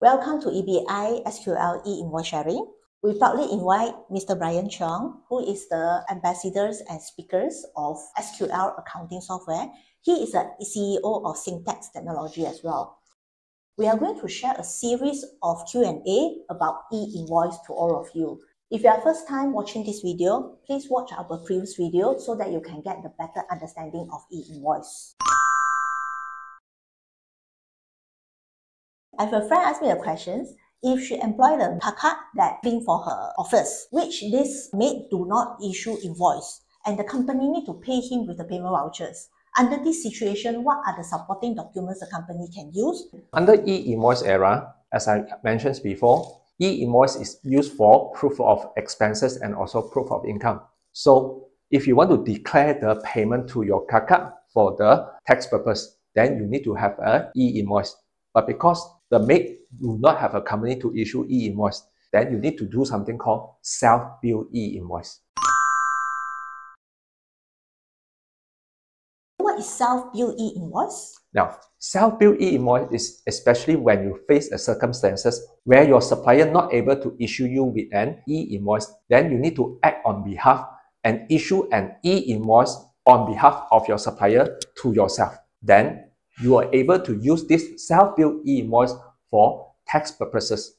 Welcome to EBI SQL e-invoice sharing. We proudly invite Mr. Bryan Cheong, who is the ambassadors and speakers of SQL accounting software. He is a CEO of Syntax Technology as well. We are going to share a series of Q&A about e-invoice to all of you. If you are first time watching this video, please watch our previous video so that you can get the better understanding of e-invoice. I have a friend ask me a question. If she employ the kakak that clean for her office, which this maid do not issue invoice, and the company need to pay him with the payment vouchers. Under this situation, what are the supporting documents the company can use? Under e-invoice era, as I mentioned before, e-invoice is used for proof of expenses and also proof of income. So if you want to declare the payment to your kakak for the tax purpose, then you need to have a e-invoice. But because the maid do not have a company to issue e-invoice, then you need to do something called self-bill e-invoice. What is self-bill e-invoice? Now, self-bill e-invoice is especially when you face a circumstances where your supplier not able to issue you with an e-invoice, then you need to act on behalf and issue an e-invoice on behalf of your supplier to yourself. Then you are able to use this self-billed e-invoice for tax purposes.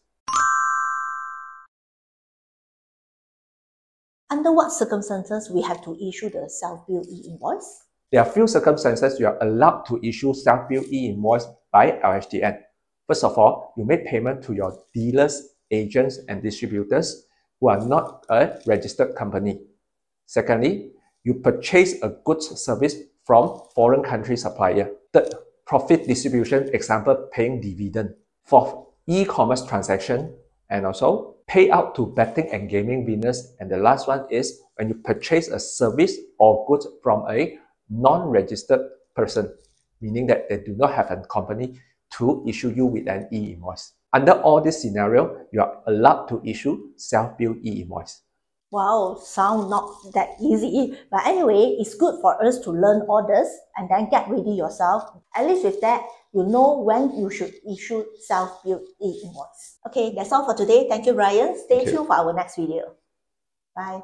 Under what circumstances we have to issue the self-billed e-invoice? There are few circumstances you are allowed to issue self-billed e-invoice by LHDN. First of all, you make payment to your dealers, agents, and distributors who are not a registered company. Secondly, you purchase a goods service from foreign country supplier. Third, profit distribution, example, paying dividend. Fourth, e-commerce transaction, and also payout to betting and gaming winners. And the last one is when you purchase a service or goods from a non-registered person, meaning that they do not have a company to issue you with an e-invoice. Under all this scenario, you are allowed to issue self-bill e-invoice. Wow, sound not that easy. But anyway, it's good for us to learn all this and then get ready yourself. At least with that, you know when you should issue self-billed e-invoice. Okay, that's all for today. Thank you, Ryan. Stay tuned for our next video. Bye.